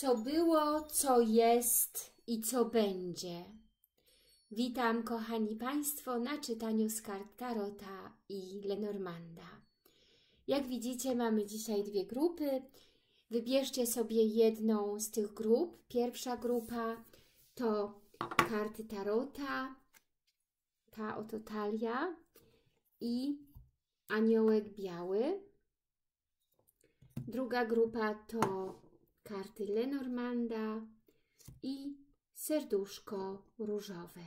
Co było, co jest i co będzie. Witam, kochani Państwo, na czytaniu z kart Tarota i Lenormanda. Jak widzicie, mamy dzisiaj dwie grupy. Wybierzcie sobie jedną z tych grup. Pierwsza grupa to karty Tarota, ta oto talia i aniołek biały. Druga grupa to karty Lenormanda i serduszko różowe.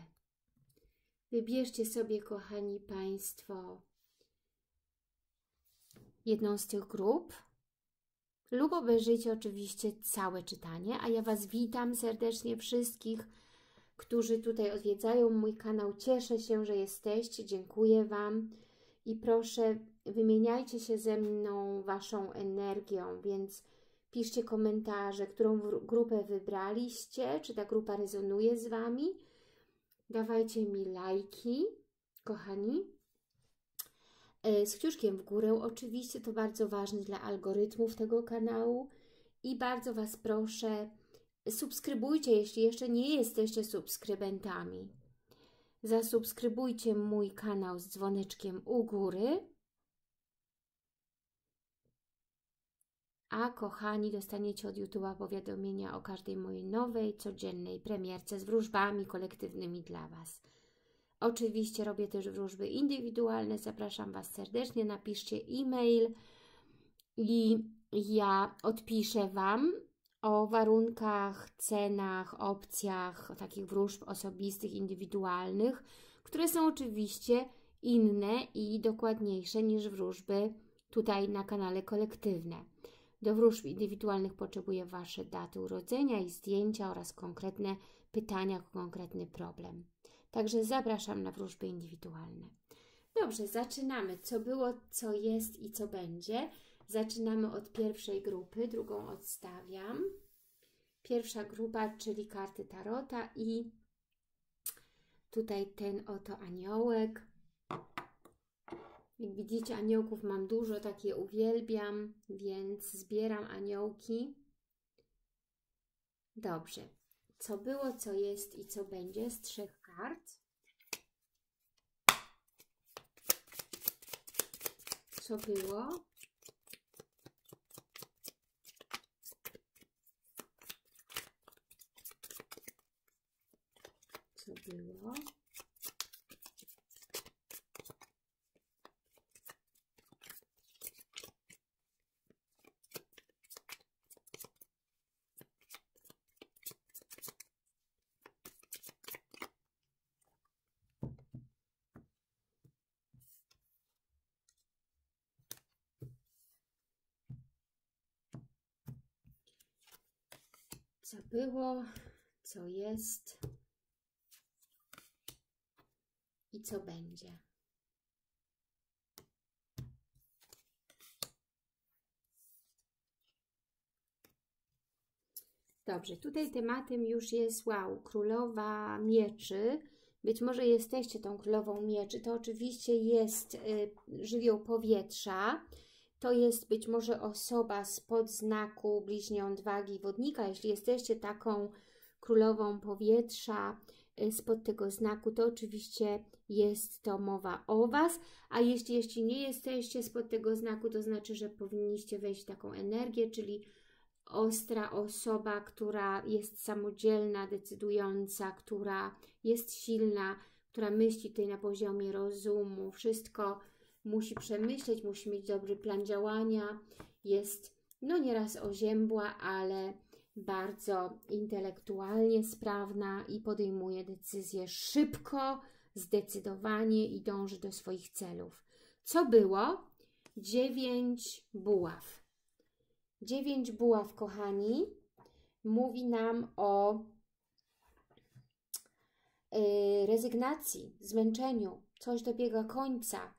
Wybierzcie sobie, kochani Państwo, jedną z tych grup lub obejrzyjcie oczywiście całe czytanie, a ja Was witam serdecznie wszystkich, którzy tutaj odwiedzają mój kanał. Cieszę się, że jesteście, dziękuję Wam i proszę wymieniajcie się ze mną Waszą energią, więc piszcie komentarze, którą grupę wybraliście, czy ta grupa rezonuje z Wami. Dawajcie mi lajki, kochani. E, z kciuszkiem w górę, oczywiście to bardzo ważne dla algorytmów tego kanału i bardzo Was proszę, subskrybujcie, jeśli jeszcze nie jesteście subskrybentami. Zasubskrybujcie mój kanał z dzwoneczkiem u góry, a kochani, dostaniecie od YouTube'a powiadomienia o każdej mojej nowej, codziennej premierce z wróżbami kolektywnymi dla Was. Oczywiście robię też wróżby indywidualne, zapraszam Was serdecznie, napiszcie e-mail i ja odpiszę Wam o warunkach, cenach, opcjach takich wróżb osobistych, indywidualnych, które są oczywiście inne i dokładniejsze niż wróżby tutaj na kanale kolektywne. Do wróżb indywidualnych potrzebuję Wasze daty urodzenia i zdjęcia oraz konkretne pytania, konkretny problem. Także zapraszam na wróżby indywidualne. Dobrze, zaczynamy. Co było, co jest i co będzie. Zaczynamy od pierwszej grupy, drugą odstawiam. Pierwsza grupa, czyli karty Tarota i tutaj ten oto aniołek. Jak widzicie, aniołków mam dużo, takie uwielbiam, więc zbieram aniołki. Dobrze. Co było, co jest i co będzie z trzech kart. Co było? Co było? Co było, co jest i co będzie. Dobrze, tutaj tematem już jest, wow, królowa mieczy. Być może jesteście tą królową mieczy. To oczywiście jest y, żywioł powietrza to jest być może osoba spod znaku bliźniąt wagi wodnika. Jeśli jesteście taką królową powietrza y, spod tego znaku, to oczywiście jest to mowa o Was, a jeśli, jeśli nie jesteście spod tego znaku, to znaczy, że powinniście wejść w taką energię, czyli ostra osoba, która jest samodzielna, decydująca, która jest silna, która myśli tutaj na poziomie rozumu, wszystko musi przemyśleć, musi mieć dobry plan działania, jest no nieraz oziębła, ale bardzo intelektualnie sprawna i podejmuje decyzje szybko, zdecydowanie i dąży do swoich celów. Co było? Dziewięć buław. Dziewięć buław, kochani, mówi nam o yy, rezygnacji, zmęczeniu, coś dobiega końca,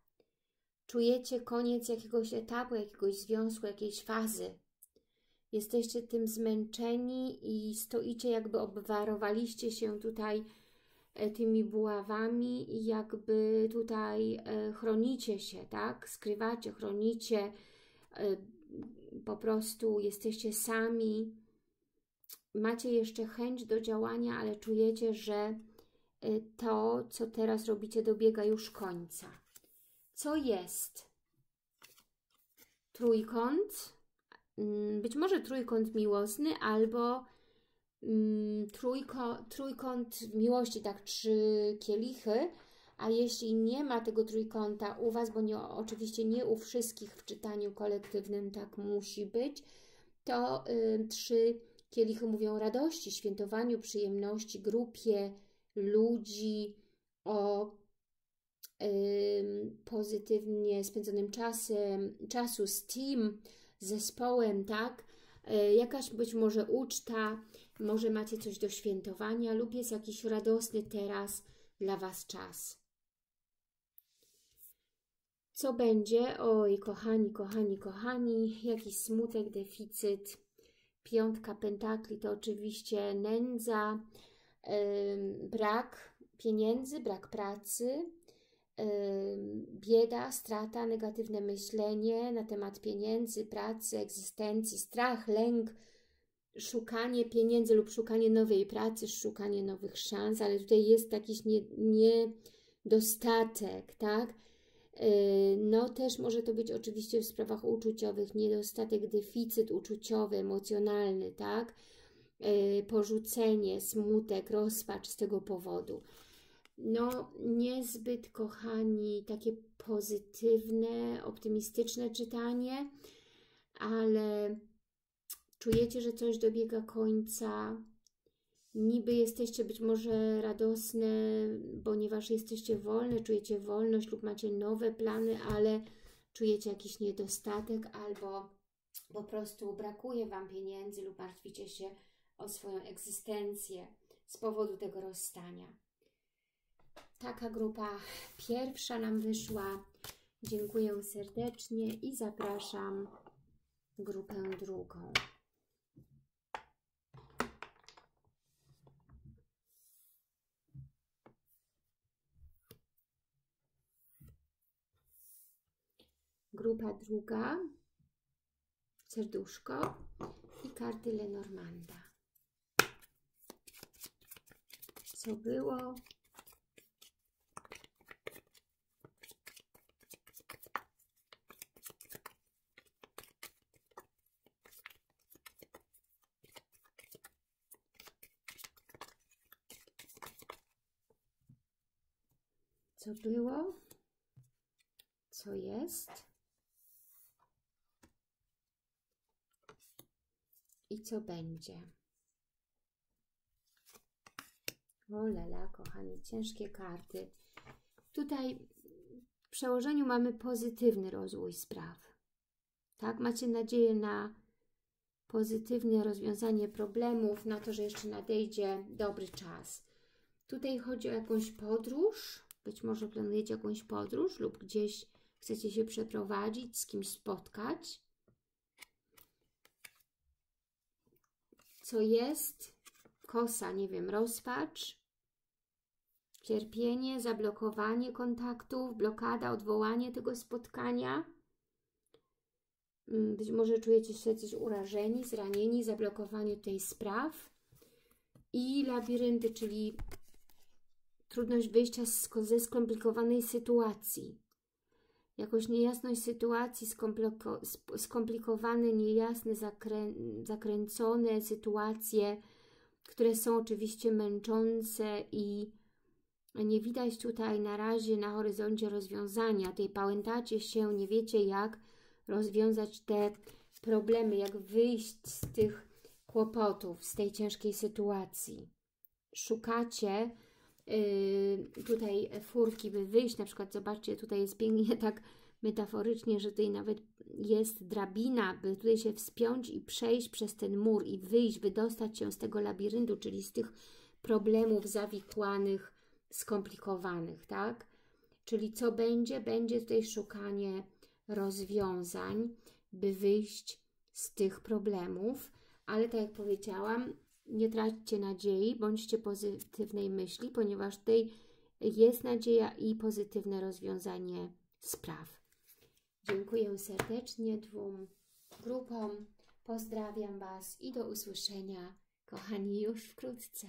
Czujecie koniec jakiegoś etapu, jakiegoś związku, jakiejś fazy. Jesteście tym zmęczeni i stoicie, jakby obwarowaliście się tutaj e, tymi buławami i jakby tutaj e, chronicie się, tak? Skrywacie, chronicie, e, po prostu jesteście sami macie jeszcze chęć do działania, ale czujecie, że to, co teraz robicie, dobiega już końca. Co jest? Trójkąt, mm, być może trójkąt miłosny, albo mm, trójko, trójkąt miłości, tak trzy kielichy, a jeśli nie ma tego trójkąta u Was, bo nie, oczywiście nie u wszystkich w czytaniu kolektywnym tak musi być, to y, trzy kielichy mówią o radości, świętowaniu, przyjemności, grupie ludzi, o pozytywnie spędzonym czasem, czasu z team, zespołem, tak? Y, jakaś być może uczta, może macie coś do świętowania lub jest jakiś radosny teraz dla Was czas. Co będzie? Oj, kochani, kochani, kochani, jakiś smutek, deficyt. Piątka pentakli to oczywiście nędza, yy, brak pieniędzy, brak pracy, bieda, strata, negatywne myślenie na temat pieniędzy, pracy, egzystencji, strach, lęk, szukanie pieniędzy lub szukanie nowej pracy, szukanie nowych szans, ale tutaj jest jakiś niedostatek, tak? Y, no też może to być oczywiście w sprawach uczuciowych, niedostatek, deficyt uczuciowy, emocjonalny, tak? Y, porzucenie, smutek, rozpacz z tego powodu. No niezbyt, kochani, takie pozytywne, optymistyczne czytanie, ale czujecie, że coś dobiega końca, Niby jesteście być może radosne, ponieważ jesteście wolne, czujecie wolność lub macie nowe plany, ale czujecie jakiś niedostatek albo po prostu brakuje Wam pieniędzy lub martwicie się o swoją egzystencję z powodu tego rozstania. Taka grupa pierwsza nam wyszła. Dziękuję serdecznie i zapraszam grupę drugą. grupa druga, serduszko i karty Lenormanda. Co było? Co było? Co jest? i co będzie. O lala, kochani, ciężkie karty. Tutaj w przełożeniu mamy pozytywny rozwój spraw. Tak, macie nadzieję na pozytywne rozwiązanie problemów, na to, że jeszcze nadejdzie dobry czas. Tutaj chodzi o jakąś podróż, być może planujecie jakąś podróż lub gdzieś chcecie się przeprowadzić, z kimś spotkać. co jest, kosa, nie wiem, rozpacz, cierpienie, zablokowanie kontaktów, blokada, odwołanie tego spotkania. Mm, być może czujecie się coś urażeni, zranieni, zablokowanie tej spraw. I labirynty, czyli trudność wyjścia ze skomplikowanej sytuacji jakoś niejasność sytuacji, skomplikowane, niejasne, zakrę zakręcone sytuacje, które są oczywiście męczące i nie widać tutaj na razie na horyzoncie rozwiązania. Tutaj pałętacie się, nie wiecie jak rozwiązać te problemy, jak wyjść z tych kłopotów, z tej ciężkiej sytuacji. Szukacie tutaj furki, by wyjść, na przykład zobaczcie, tutaj jest pięknie tak metaforycznie, że tutaj nawet jest drabina, by tutaj się wspiąć i przejść przez ten mur i wyjść, wydostać się z tego labiryntu, czyli z tych problemów zawikłanych, skomplikowanych, tak? Czyli co będzie? Będzie tutaj szukanie rozwiązań, by wyjść z tych problemów, ale tak jak powiedziałam, nie traćcie nadziei, bądźcie pozytywnej myśli, ponieważ tutaj jest nadzieja i pozytywne rozwiązanie spraw. Dziękuję serdecznie dwóm grupom. Pozdrawiam Was i do usłyszenia Kochani, już wkrótce.